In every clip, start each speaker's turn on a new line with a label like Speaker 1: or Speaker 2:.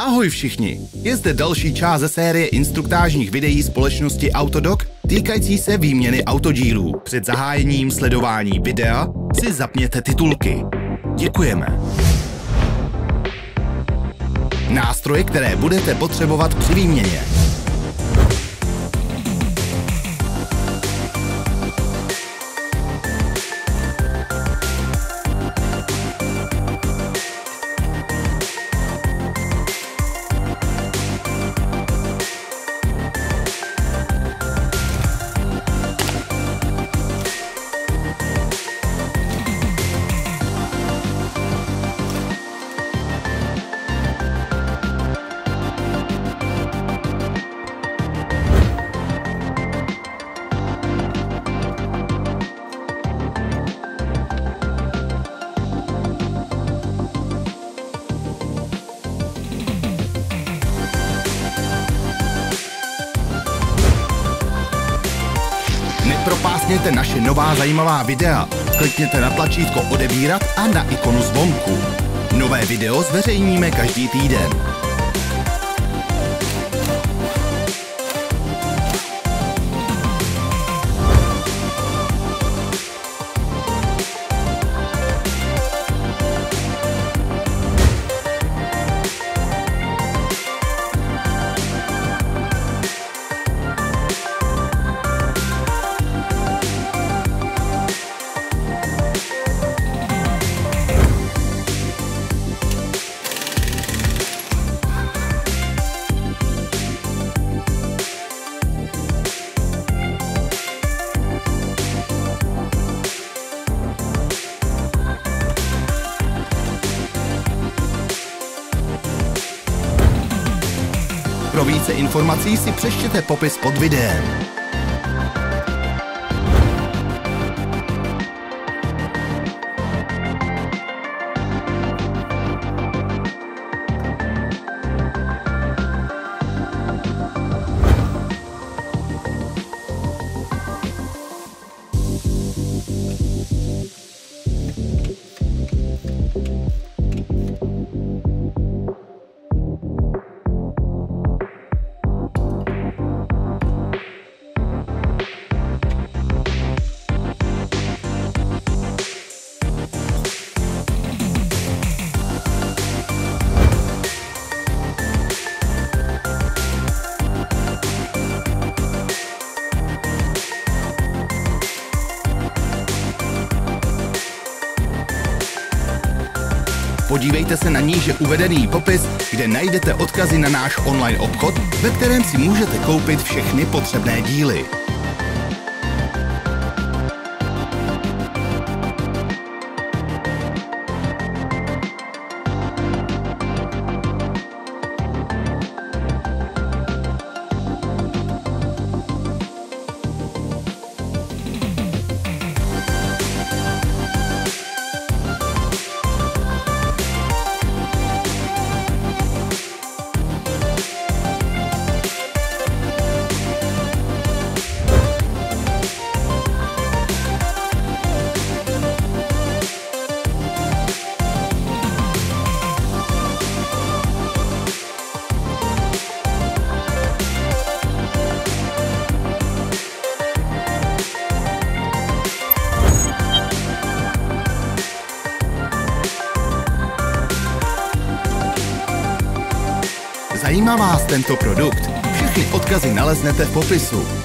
Speaker 1: Ahoj všichni, je zde další část ze série instruktážních videí společnosti Autodoc týkající se výměny autodílů. Před zahájením sledování videa si zapněte titulky. Děkujeme. Nástroje, které budete potřebovat při výměně. Nepropásněte naše nová zajímavá videa. Klikněte na tlačítko odebírat a na ikonu zvonku. Nové video zveřejníme každý týden. Více informací si přečtěte popis pod videem. Podívejte se na níže uvedený popis, kde najdete odkazy na náš online obchod, ve kterém si můžete koupit všechny potřebné díly. Zajímá vás tento produkt? Všechny odkazy naleznete v popisu.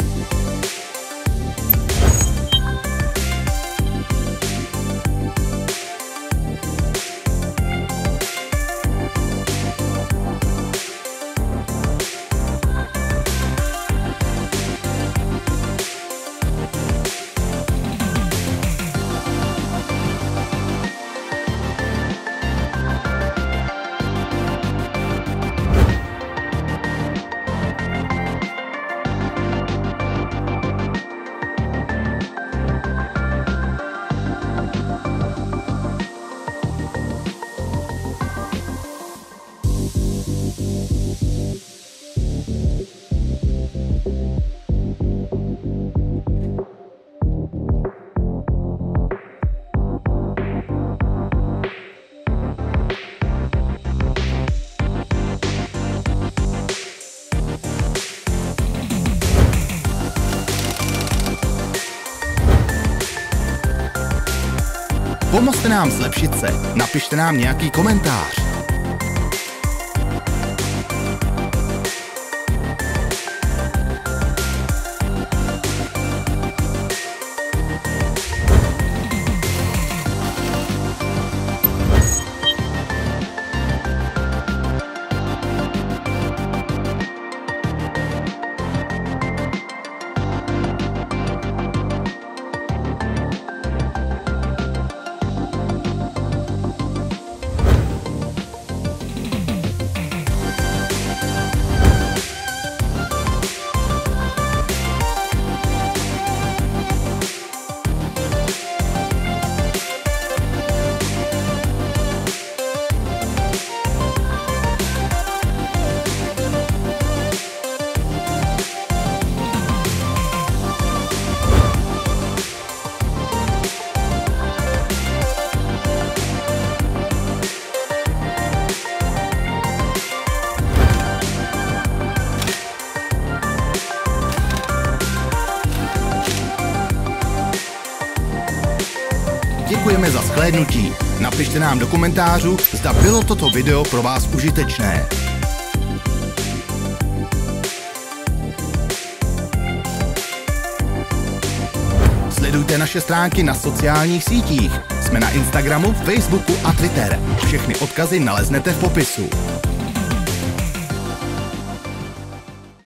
Speaker 1: Pomozte nám zlepšit se, napište nám nějaký komentář. Děkujeme za shlédnutí. Napište nám do komentářů, zda bylo toto video pro vás užitečné. Sledujte naše stránky na sociálních sítích. Jsme na Instagramu, Facebooku a Twitter. Všechny odkazy naleznete v popisu.